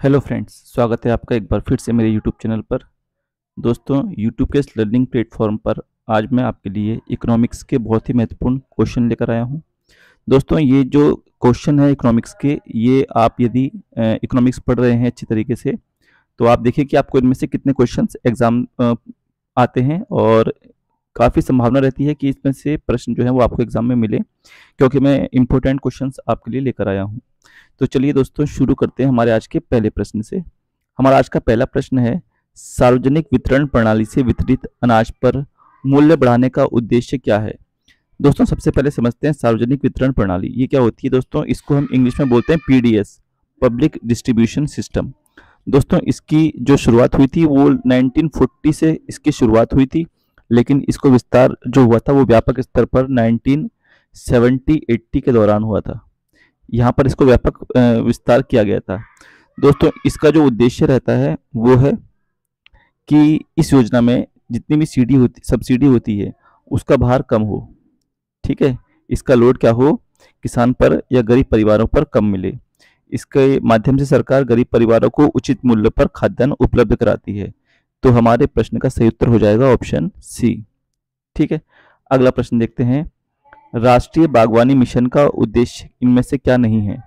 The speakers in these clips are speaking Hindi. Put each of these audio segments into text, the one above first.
हेलो फ्रेंड्स, स्वागत है आपका एक बार फिर से मेरे यूट्यूब चैनल पर। दोस्तों यूट्यूब के इस लर्निंग प्लेटफॉर्म पर आज मैं आपके लिए इकोनॉमिक्स के बहुत ही महत्वपूर्ण क्वेश्चन लेकर आया हूँ। दोस्तों, ये जो क्वेश्चन है इकोनॉमिक्स के, ये आप यदि इकोनॉमिक्स पढ़ रहे हैं अच्छी तरीके से तो आप देखिए कि आपको इनमें से कितने क्वेश्चन एग्ज़ाम आते हैं और काफ़ी संभावना रहती है कि इसमें से प्रश्न जो है वो आपको एग्ज़ाम में मिले, क्योंकि मैं इम्पोर्टेंट क्वेश्चन आपके लिए लेकर आया हूँ। तो चलिए दोस्तों, शुरू करते हैं हमारे आज के पहले प्रश्न से। हमारा आज का पहला प्रश्न है, सार्वजनिक वितरण प्रणाली से वितरित अनाज पर मूल्य बढ़ाने का उद्देश्य क्या है? दोस्तों, सबसे पहले समझते हैं सार्वजनिक वितरण प्रणाली, ये क्या होती है दोस्तों? इसको हम इंग्लिश में बोलते हैं पीडीएस पब्लिक डिस्ट्रीब्यूशन सिस्टम दोस्तों, इसकी जो शुरुआत हुई थी, वो 1940 से इसकी शुरुआत हुई थी, लेकिन इसको विस्तार जो हुआ था, वो व्यापक स्तर पर 1970-80 के दौरान हुआ था। यहाँ पर इसको व्यापक विस्तार किया गया था। दोस्तों, इसका जो उद्देश्य रहता है वो है कि इस योजना में जितनी भी सीडी होती सब्सिडी होती है, उसका भार कम हो। ठीक है? इसका लोड क्या हो? किसान पर या गरीब परिवारों पर कम मिले। इसके माध्यम से सरकार गरीब परिवारों को उचित मूल्य पर खाद्यान्न उपलब्ध कराती है। तो हमारे प्रश्न का सही उत्तर हो जाएगा ऑप्शन सी। ठीक है? अगला प्रश्न देखते हैं। राष्ट्रीय बागवानी मिशन का उद्देश्य इनमें से क्या नहीं है?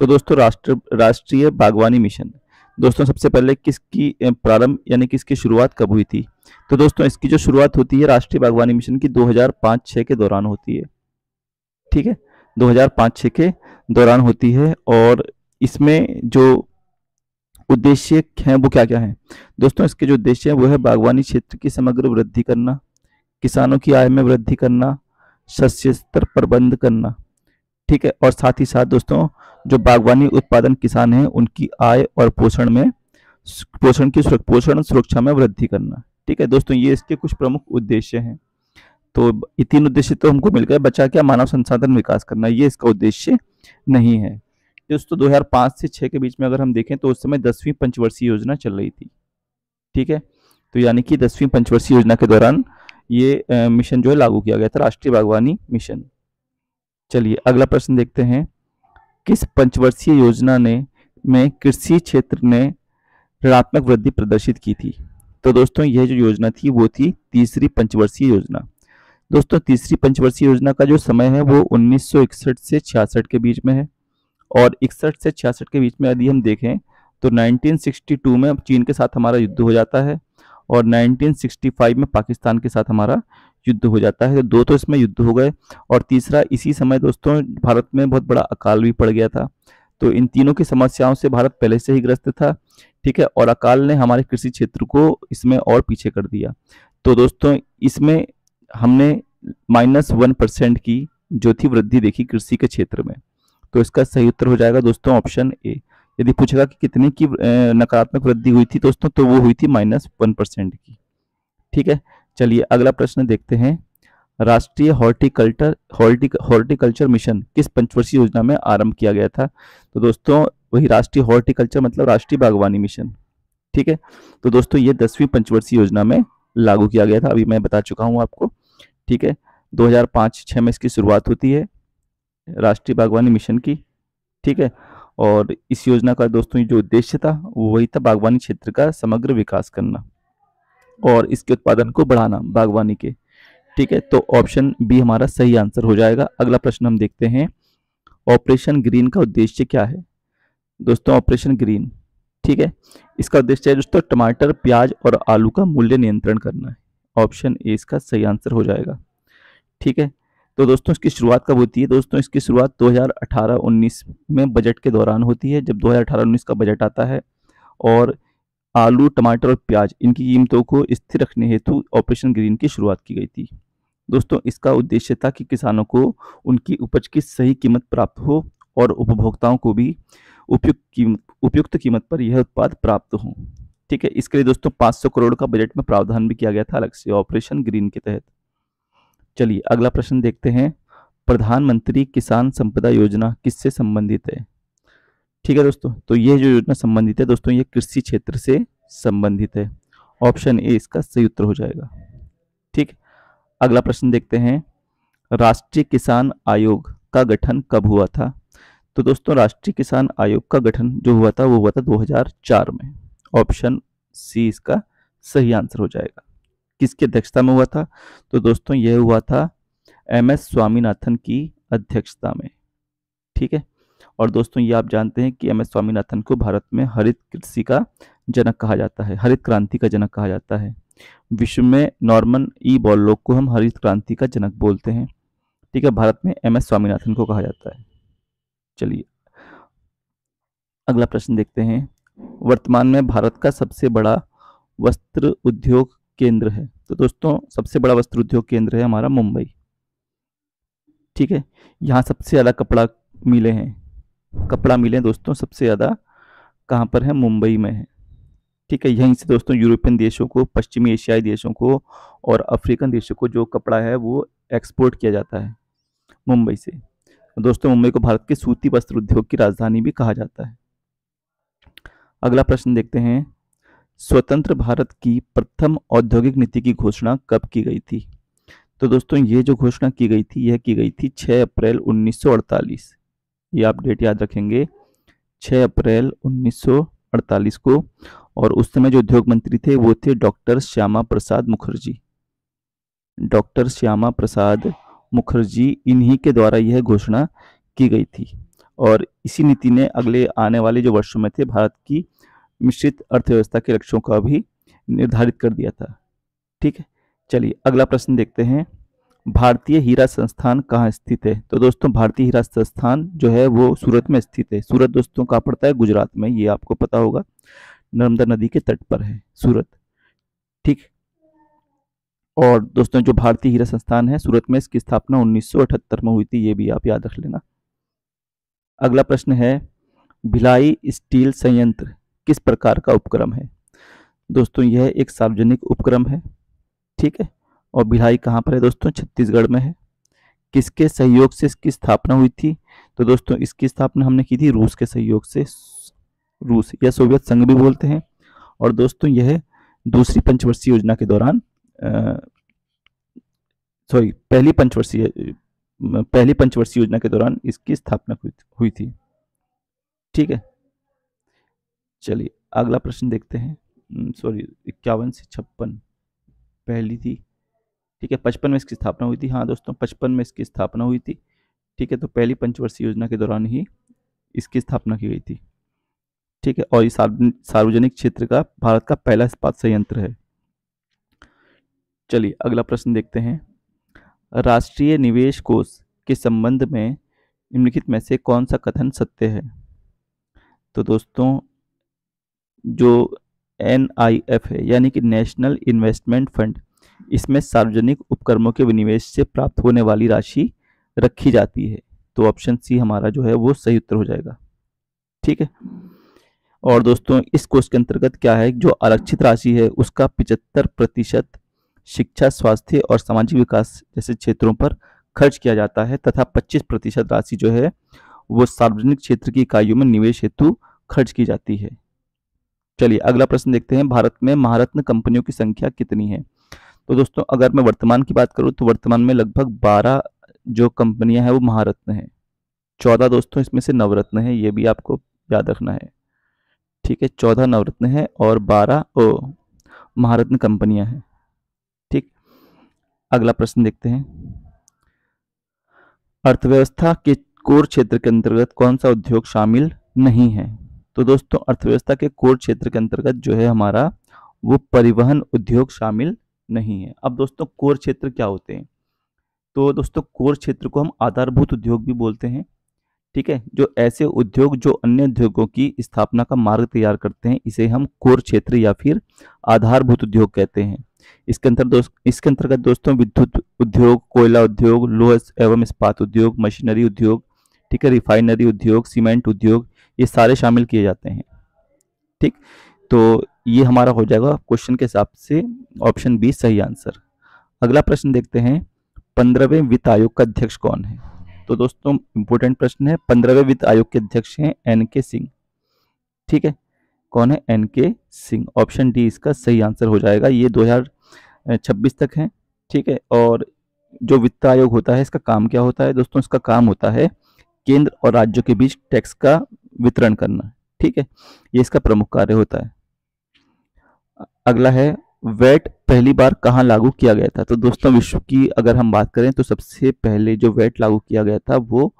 तो दोस्तों, राष्ट्र, राष्ट्रीय बागवानी मिशन। दोस्तों, सबसे पहले किसकी प्रारंभ यानी किसकी शुरुआत कब हुई थी? तो दोस्तों, इसकी जो शुरुआत होती है राष्ट्रीय बागवानी मिशन की 2005-6 के दौरान होती है। ठीक है? 2005-6 के दौरान होती है और इसमें जो उद्देश्य हैं वो क्या क्या हैं? दोस्तों, इसके जो उद्देश्य हैं वो है बागवानी क्षेत्र की समग्र वृद्धि करना, किसानों की आय में वृद्धि करना शस्य स्तर प्रबंध करना। ठीक है? और साथ ही साथ दोस्तों, जो बागवानी उत्पादन किसान हैं, उनकी आय और पोषण में पोषण की पोषण सुरक्षा में वृद्धि करना। ठीक है दोस्तों, ये इसके कुछ प्रमुख उद्देश्य हैं। तो ये तीन उद्देश्य तो हमको मिल गए, बचा क्या मानव संसाधन विकास करना, ये इसका उद्देश्य नहीं है। दोस्तों 2005 से 6 के बीच में अगर हम देखें तो उस समय दसवीं पंचवर्षीय योजना चल रही थी। ठीक है? तो यानी कि दसवीं पंचवर्षीय योजना के दौरान ये मिशन जो है लागू किया गया था, राष्ट्रीय बागवानी मिशन चलिए, अगला प्रश्न देखते हैं। किस पंचवर्षीय योजना ने, में कृषि क्षेत्र ने ऋणात्मक वृद्धि प्रदर्शित की थी? तो दोस्तों, यह जो योजना थी, वो थी तीसरी पंचवर्षीय योजना। दोस्तों, तीसरी पंचवर्षीय योजना का जो समय है, वो 1961 से छियासठ के बीच में है। और इकसठ से छियासठ के बीच में यदि हम देखें तो 1962 में चीन के साथ हमारा युद्ध हो जाता है। और 1965 में पाकिस्तान के साथ हमारा युद्ध हो जाता है। तो दो तो इसमें युद्ध हो गए और तीसरा इसी समय दोस्तों भारत में बहुत बड़ा अकाल भी पड़ गया था। तो इन तीनों की समस्याओं से भारत पहले से ही ग्रस्त था, ठीक है, और अकाल ने हमारे कृषि क्षेत्र को इसमें और पीछे कर दिया। तो दोस्तों इसमें हमने माइनस वन परसेंट की जो थी वृद्धि देखी कृषि के क्षेत्र में। तो इसका सही उत्तर हो जाएगा दोस्तों ऑप्शन ए। यदि पूछेगा कि कितने की नकारात्मक वृद्धि हुई थी दोस्तों तो वो हुई थी माइनस वन परसेंट की। ठीक है? चलिए अगला प्रश्न देखते हैं। राष्ट्रीय हॉर्टिकल्चर हॉर्टिकल्चर मिशन किस पंचवर्षीय योजना में आरंभ किया गया था? तो दोस्तों, वही राष्ट्रीय हॉर्टिकल्चर मतलब राष्ट्रीय बागवानी मिशन। ठीक है? तो दोस्तों, ये दसवीं पंचवर्षीय योजना में लागू किया गया था। अभी मैं बता चुका हूँ आपको। ठीक है? 2005-6 में इसकी शुरुआत होती है राष्ट्रीय बागवानी मिशन की। ठीक है? और इस योजना का दोस्तों जो उद्देश्य था, वो वही था बागवानी क्षेत्र का समग्र विकास करना और इसके उत्पादन को बढ़ाना बागवानी के। ठीक है तो ऑप्शन बी हमारा सही आंसर हो जाएगा। अगला प्रश्न हम देखते हैं ऑपरेशन ग्रीन का उद्देश्य क्या है? दोस्तों ऑपरेशन ग्रीन ठीक है? इसका उद्देश्य है दोस्तों, टमाटर, प्याज और आलू का मूल्य नियंत्रण करना है। ऑप्शन ए इसका सही आंसर हो जाएगा। ठीक है तो दोस्तों इसकी शुरुआत कब होती है? दोस्तों इसकी शुरुआत 2018-19 में बजट के दौरान होती है, जब 2018-19 का बजट आता है और आलू, टमाटर और प्याज इनकी कीमतों को स्थिर रखने हेतु ऑपरेशन ग्रीन की शुरुआत की गई थी। दोस्तों इसका उद्देश्य था कि किसानों को उनकी उपज की सही कीमत प्राप्त हो और उपभोक्ताओं को भी उपयुक्त कीमत उपयुक्त कीमत पर यह उत्पाद प्राप्त हो। ठीक है, इसके लिए दोस्तों 500 करोड़ का बजट में प्रावधान भी किया गया था अलग से ऑपरेशन ग्रीन के तहत। चलिए, अगला प्रश्न देखते हैं। प्रधानमंत्री किसान संपदा योजना किससे संबंधित है? ठीक है दोस्तों तो ये जो योजना संबंधित है दोस्तों, ये कृषि क्षेत्र से संबंधित है। ऑप्शन ए इसका सही उत्तर हो जाएगा। ठीक, अगला प्रश्न देखते हैं। राष्ट्रीय किसान आयोग का गठन कब हुआ था? तो दोस्तों, राष्ट्रीय किसान आयोग का गठन जो हुआ था, वो हुआ था 2004 में। ऑप्शन सी इसका सही आंसर हो जाएगा। किसकी अध्यक्षता में हुआ था? तो दोस्तों, यह हुआ था एम एस स्वामीनाथन की अध्यक्षता में। ठीक है? और दोस्तों, ये आप जानते हैं कि एम एस स्वामीनाथन को भारत में हरित कृषि का जनक कहा जाता है, हरित क्रांति का जनक कहा जाता है। विश्व में नॉर्मन ई बॉलोक को हम हरित क्रांति का जनक बोलते हैं। ठीक है? भारत में एम एस स्वामीनाथन को कहा जाता है। चलिए, अगला प्रश्न देखते हैं। वर्तमान में भारत का सबसे बड़ा वस्त्र उद्योग केंद्र है। तो दोस्तों, सबसे बड़ा वस्त्र उद्योग केंद्र है हमारा मुंबई। ठीक है? यहाँ सबसे ज़्यादा कपड़ा मिले हैं। कपड़ा मिले दोस्तों, सबसे ज़्यादा कहाँ पर है? मुंबई में है। ठीक है? यहीं से दोस्तों यूरोपियन देशों को, पश्चिमी एशियाई देशों को और अफ्रीकन देशों को जो कपड़ा है, वो एक्सपोर्ट किया जाता है मुंबई से। दोस्तों, मुंबई को भारत के सूती वस्त्र उद्योग की राजधानी भी कहा जाता है। अगला प्रश्न देखते हैं। स्वतंत्र भारत की प्रथम औद्योगिक नीति की घोषणा कब की गई थी? तो दोस्तों, ये जो घोषणा की गई थी, यह की गई थी 6 अप्रैल 1948 ये आप डेट याद रखेंगे 6 अप्रैल 1948 को, और उस समय जो उद्योग मंत्री थे, वो थे डॉक्टर श्यामा प्रसाद मुखर्जी। डॉक्टर श्यामा प्रसाद मुखर्जी, इन्हीं के द्वारा यह घोषणा की गई थी। और इसी नीति ने अगले आने वाले जो वर्षों में थे, भारत की मिश्रित अर्थव्यवस्था के लक्ष्यों का भी निर्धारित कर दिया था। ठीक है, चलिए अगला प्रश्न देखते हैं। भारतीय हीरा संस्थान कहाँ स्थित है? तो दोस्तों, भारतीय हीरा संस्थान जो है वो सूरत में स्थित है। सूरत दोस्तों कहाँ पड़ता है? गुजरात में, ये आपको पता होगा। नर्मदा नदी के तट पर है सूरत। ठीक। और दोस्तों, जो भारतीय हीरा संस्थान है, सूरत में इसकी स्थापना 1978 में हुई थी, ये भी आप याद रख लेना। अगला प्रश्न है, भिलाई स्टील संयंत्र किस प्रकार का उपक्रम है? दोस्तों, यह एक सार्वजनिक उपक्रम है, ठीक है? और भिलाई कहाँ पर है दोस्तों? छत्तीसगढ़ में है। किसके सहयोग से इसकी स्थापना हुई थी? तो दोस्तों, इसकी स्थापना हमने की थी रूस के सहयोग से, रूस या सोवियत संघ भी बोलते हैं। और दोस्तों, यह दूसरी पंचवर्षीय योजना के दौरान सॉरी, पहली पंचवर्षीय पहली पंचवर्षीय योजना के दौरान इसकी स्थापना हुई थी, ठीक है? चलिए, अगला प्रश्न देखते हैं। सॉरी इक्यावन से छप्पन। पहली थी, ठीक है, पचपन में इसकी स्थापना हुई थी। हाँ दोस्तों, पचपन में इसकी स्थापना हुई थी, ठीक है तो पहली पंचवर्षीय योजना के दौरान ही इसकी स्थापना की गई थी, ठीक है, और ये सार्वजनिक क्षेत्र का, भारत का पहला इस्पात संयंत्र है। चलिए, अगला प्रश्न देखते हैं। राष्ट्रीय निवेश कोष के संबंध में निम्नलिखित में से कौन सा कथन सत्य है? तो दोस्तों जो एनआईएफ है, यानी कि नेशनल इन्वेस्टमेंट फंड इसमें सार्वजनिक उपक्रमों के विनिवेश से प्राप्त होने वाली राशि रखी जाती है। तो ऑप्शन सी हमारा जो है वो सही उत्तर हो जाएगा। ठीक है? और दोस्तों, इस कोर्स के अंतर्गत क्या है? जो आरक्षित राशि है, उसका पिचहत्तर प्रतिशत शिक्षा, स्वास्थ्य और सामाजिक विकास जैसे क्षेत्रों पर खर्च किया जाता है तथा 25 प्रतिशत राशि जो है, वो सार्वजनिक क्षेत्र की इकाइयों में निवेश हेतु खर्च की जाती है। चलिए, अगला प्रश्न देखते हैं, भारत में महारत्न कंपनियों की संख्या कितनी है? तो दोस्तों, अगर मैं वर्तमान की बात करूँ तो वर्तमान में लगभग 12 जो कंपनियाँ हैं, वो महारत्न हैं। चौदह दोस्तों, इसमें से नवरत्न है, ये भी आपको याद रखना है। ठीक है, चौदह नवरत्न है और बारह ओ, महारत्न कंपनियाँ हैं। ठीक, अगला प्रश्न देखते हैं। अर्थव्यवस्था के कोर क्षेत्र के अंतर्गत कौन सा उद्योग शामिल नहीं है? तो दोस्तों, अर्थव्यवस्था के कोर क्षेत्र के अंतर्गत जो है हमारा वो परिवहन उद्योग शामिल नहीं है। अब दोस्तों, कोर क्षेत्र क्या होते हैं? तो दोस्तों, कोर क्षेत्र को हम आधारभूत उद्योग भी बोलते हैं, ठीक है? जो ऐसे उद्योग, जो अन्य उद्योगों की स्थापना का मार्ग तैयार करते हैं, इसे हम कोर क्षेत्र या फिर आधारभूत उद्योग कहते हैं। इसके अंतर दोस्त, इसके अंतर्गत दोस्तों, विद्युत उद्योग, कोयला उद्योग लोह एवं इस्पात उद्योग, मशीनरी उद्योग, ठीक है? रिफाइनरी उद्योग, सीमेंट उद्योग ये सारे शामिल किए जाते हैं। ठीक? तो ये हमारा हो जाएगा क्वेश्चन के हिसाब से ऑप्शन बी सही आंसर। अगला प्रश्न देखते हैं, पंद्रहवें वित्त आयोग का अध्यक्ष कौन है? तो दोस्तों इंपॉर्टेंट प्रश्न है, पंद्रहवें वित्त आयोग के अध्यक्ष हैं एन के सिंह ठीक है? कौन है एन के सिंह ऑप्शन डी इसका सही आंसर हो जाएगा, ये 2026 तक है। ठीक है? और जो वित्त आयोग होता है, इसका काम क्या होता है? दोस्तों, इसका काम होता है केंद्र और राज्यों के बीच टैक्स का वितरण करना ठीक है? ये इसका प्रमुख कार्य होता है। अगला है, वेट पहली बार कहाँ लागू किया गया था? तो दोस्तों, विश्व की अगर हम बात करें तो सबसे पहले जो वेट लागू किया गया था, वो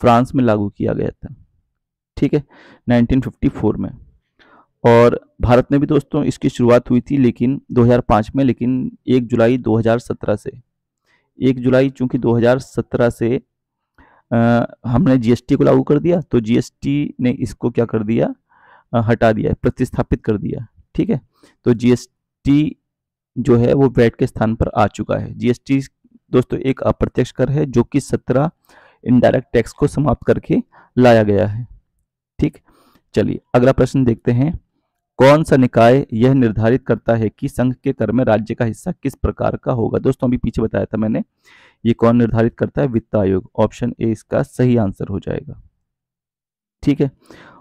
फ्रांस में लागू किया गया था, ठीक है? 1954 में। और भारत में भी दोस्तों इसकी शुरुआत हुई थी, लेकिन 2005 में, लेकिन 1 जुलाई 2017 से। 1 जुलाई चूँकि 2017 से आ, हमने जीएसटी को लागू कर दिया तो जीएसटी ने इसको क्या कर दिया? आ, हटा दिया प्रतिस्थापित कर दिया ठीक है? तो जीएसटी जो है वो वैट के स्थान पर आ चुका है। जीएसटी दोस्तों एक अप्रत्यक्ष कर है जो कि सत्रह इनडायरेक्ट टैक्स को समाप्त करके लाया गया है ठीक? चलिए अगला प्रश्न देखते हैं। कौन सा निकाय यह निर्धारित करता है कि संघ के कर में राज्य का हिस्सा किस प्रकार का होगा? दोस्तों, अभी पीछे बताया था मैंने, ये कौन निर्धारित करता है? वित्त आयोग। ऑप्शन ए, इसका सही आंसर हो जाएगा। ठीक है?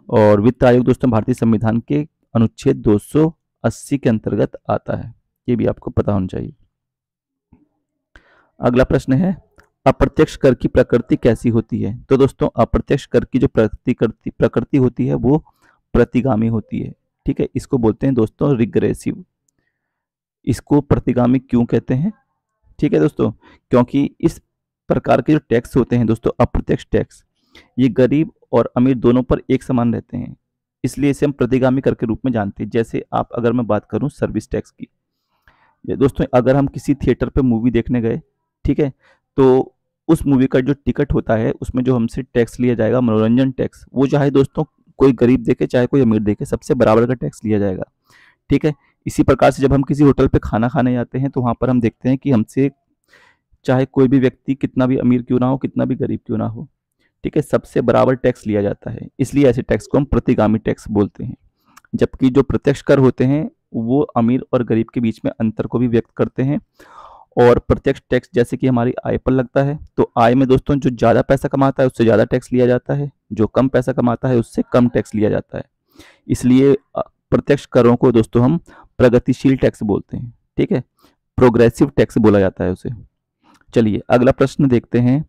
और वित्त आयोग, दोस्तों, भारतीय संविधान के अनुच्छेद 280 के अंतर्गत आता है। ये भी आपको पता होना चाहिए। अगला प्रश्न है, अप्रत्यक्ष कर की प्रकृति कैसी होती है? तो दोस्तों, अप्रत्यक्ष कर की जो प्रकृति प्रकृति होती है, वो प्रतिगामी होती है। ठीक है, इसको बोलते हैं दोस्तों रिग्रेसिव इसको प्रतिगामी क्यों कहते हैं? ठीक है दोस्तों, क्योंकि इस प्रकार के जो टैक्स होते हैं दोस्तों, अप्रत्यक्ष टैक्स ये गरीब और अमीर दोनों पर एक समान रहते हैं। इसलिए इसे हम प्रतिगामी कर के रूप में जानते हैं। जैसे आप, अगर मैं बात करूँ सर्विस टैक्स की दोस्तों, अगर हम किसी थिएटर पे मूवी देखने गए, ठीक है तो उस मूवी का जो टिकट होता है, उसमें जो हमसे टैक्स लिया जाएगा, मनोरंजन टैक्स वो चाहे दोस्तों कोई गरीब देखे, चाहे कोई अमीर देखे, सबसे बराबर का टैक्स लिया जाएगा। ठीक है? इसी प्रकार से जब हम किसी होटल पे खाना खाने जाते हैं तो वहाँ पर हम देखते हैं कि हमसे चाहे कोई भी व्यक्ति कितना भी अमीर क्यों ना हो, कितना भी गरीब क्यों ना हो, ठीक है? सबसे बराबर टैक्स लिया जाता है। इसलिए ऐसे टैक्स को हम प्रतिगामी टैक्स बोलते हैं। जबकि जो प्रत्यक्ष कर होते हैं, वो अमीर और गरीब के बीच में अंतर को भी व्यक्त करते हैं। और प्रत्यक्ष टैक्स जैसे कि हमारी आय पर लगता है तो आय में दोस्तों जो ज़्यादा पैसा कमाता है, उससे ज़्यादा टैक्स लिया जाता है, जो कम पैसा कमाता है, उससे कम टैक्स लिया जाता है। इसलिए प्रत्यक्ष करों को दोस्तों हम प्रगतिशील टैक्स बोलते हैं, ठीक है? प्रोग्रेसिव टैक्स बोला जाता है उसे। चलिए, अगला प्रश्न देखते हैं।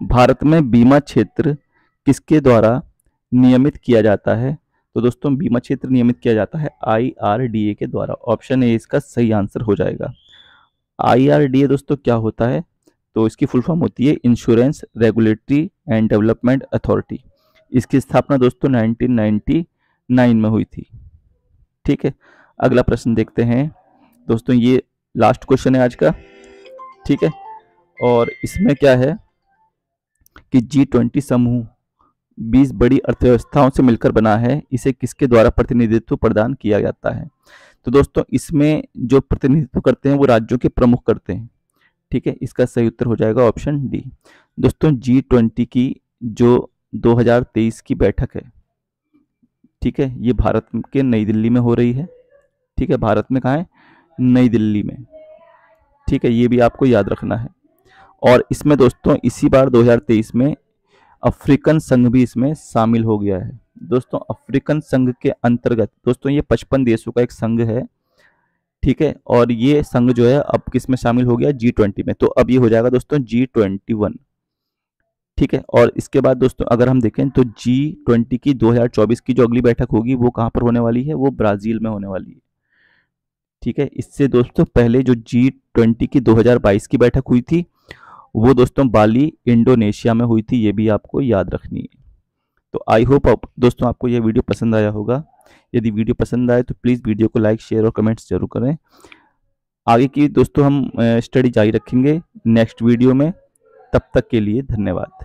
भारत में बीमा क्षेत्र किसके द्वारा नियमित किया जाता है? तो दोस्तों, बीमा क्षेत्र नियमित किया जाता है IRDA के द्वारा। ऑप्शन ए इसका सही आंसर हो जाएगा। आई दोस्तों, क्या होता है? तो इसकी फुल फॉर्म होती है insurance regulatory and development authority इसकी स्थापना दोस्तों 1999 में हुई थी। ठीक है, अगला प्रश्न देखते हैं। दोस्तों, ये लास्ट क्वेश्चन है आज का। ठीक है, और इसमें क्या है कि जी ट्वेंटी समूह बीस बड़ी अर्थव्यवस्थाओं से मिलकर बना है। इसे किसके द्वारा प्रतिनिधित्व प्रदान किया जाता है? तो दोस्तों, इसमें जो प्रतिनिधित्व करते हैं, वो राज्यों के प्रमुख करते हैं। ठीक है, इसका सही उत्तर हो जाएगा ऑप्शन डी। दोस्तों जी ट्वेंटी की जो 2023 की बैठक है, ठीक है, ये भारत के नई दिल्ली में हो रही है। ठीक है, भारत में कहा है? नई दिल्ली में। ठीक है, ये भी आपको याद रखना है। और इसमें दोस्तों, इसी बार 2023 में अफ्रीकन संघ भी इसमें शामिल हो गया है। दोस्तों, अफ्रीकन संघ के अंतर्गत, दोस्तों, ये पचपन देशों का एक संघ है, ठीक है? और ये संघ जो है, अब किसमें शामिल हो गया? जी ट्वेंटी में। तो अब ये हो जाएगा, दोस्तों जी ट्वेंटी वन ठीक है? और इसके बाद, दोस्तों, अगर हम देखें तो जी ट्वेंटी की 2024 की जो अगली बैठक होगी, वो कहाँ पर होने वाली है? वो ब्राज़ील में होने वाली है, ठीक है? इससे, दोस्तों, पहले जो जी ट्वेंटी की 2022 की बैठक हुई थी, वो, दोस्तों, बाली, इंडोनेशिया में हुई थी, ये भी आपको याद रखनी है। तो आई होप आप, दोस्तों, आपको यह वीडियो पसंद आया होगा। यदि वीडियो पसंद आए तो प्लीज़ वीडियो को लाइक शेयर और कमेंट्स ज़रूर करें। आगे की, दोस्तों, हम स्टडी जारी रखेंगे नेक्स्ट वीडियो में। तब तक के लिए धन्यवाद।